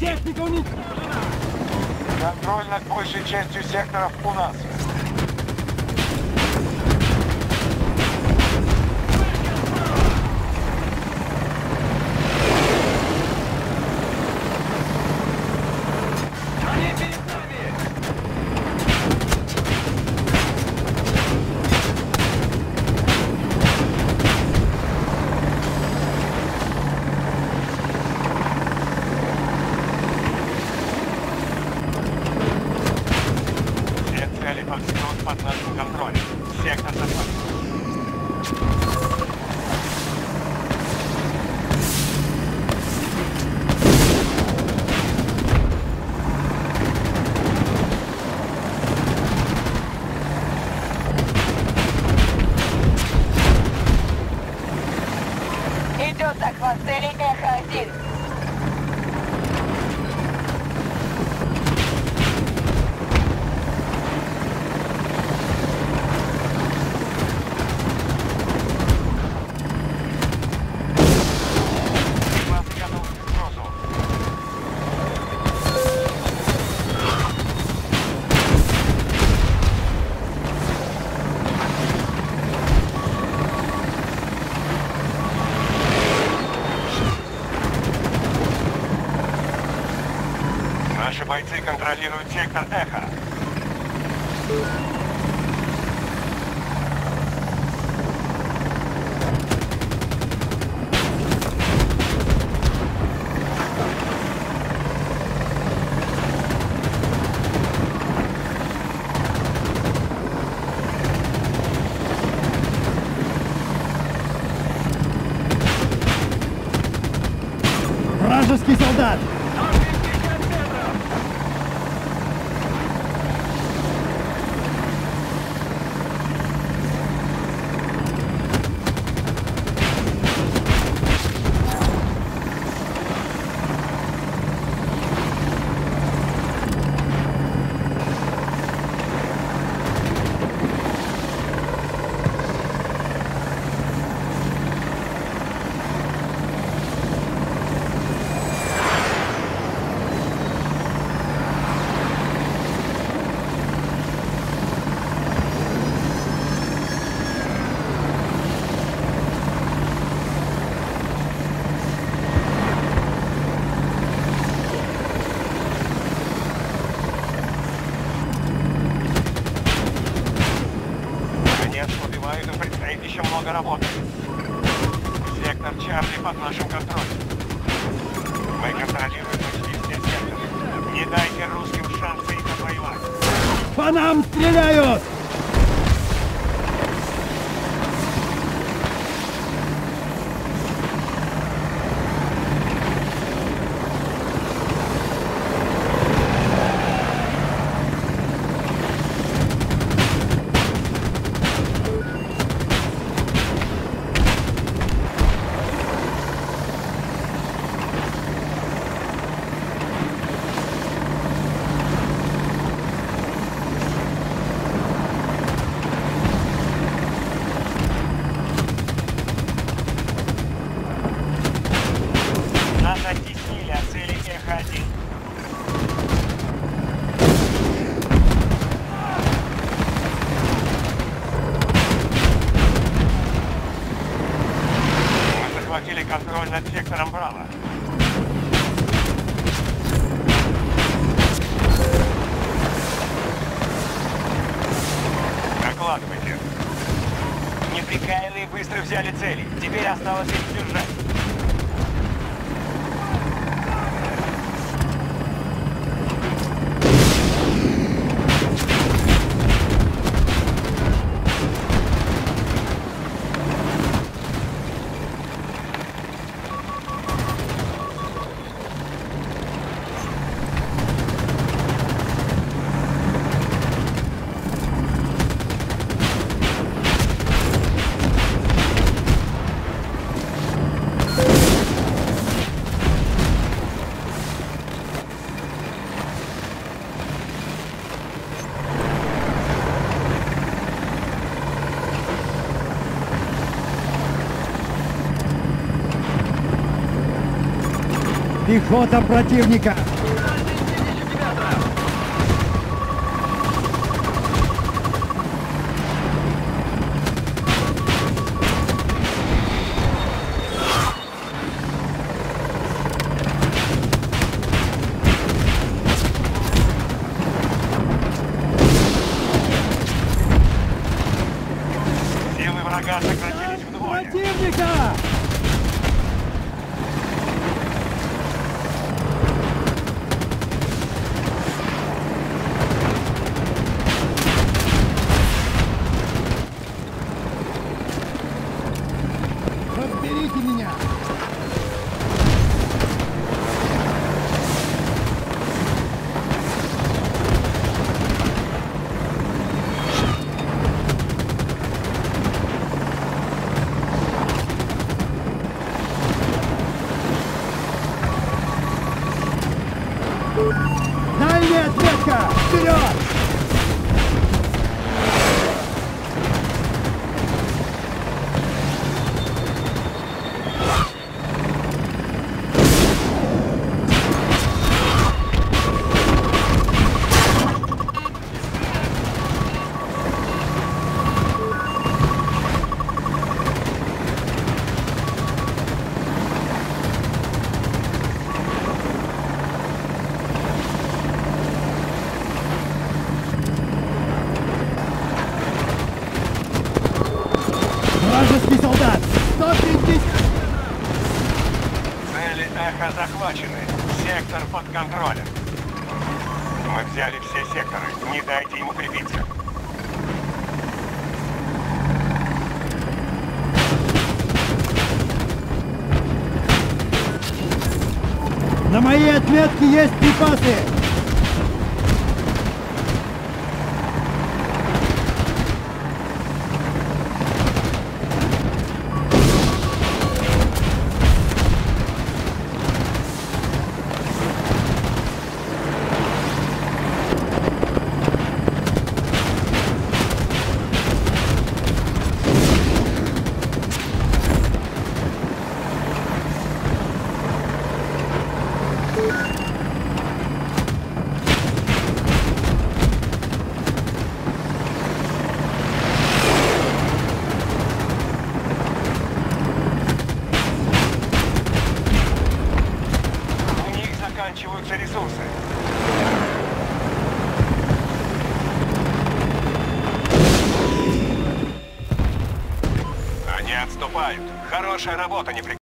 Техника уничтожена! Контроль над большей частью секторов у нас. Они перед нами! Все цели повсюду под нашим контролем. Сектор захвачен. Идет захват цели Эхо-1. 3 контролирует сектор Эхо. Вражеский солдат! Мы контролируем все секторы. Не дайте русским шанса их отвоевать. По нам стреляют! Нас оттеснили от цели Эхо-1. Мы захватили контроль над сектором Браво. Докладывайте. Неприкаянные быстро взяли цели. Теперь осталось их держать. Пехота противника! Силы врага сократились вдвое. Противника! Вражеский солдат! 150! Цели Эхо захвачены. Сектор под контролем. Мы взяли все секторы. Не дайте ему укрепиться. На моей отметке есть припасы! У них ресурсы. Они отступают. Хорошая работа, неприкрытие.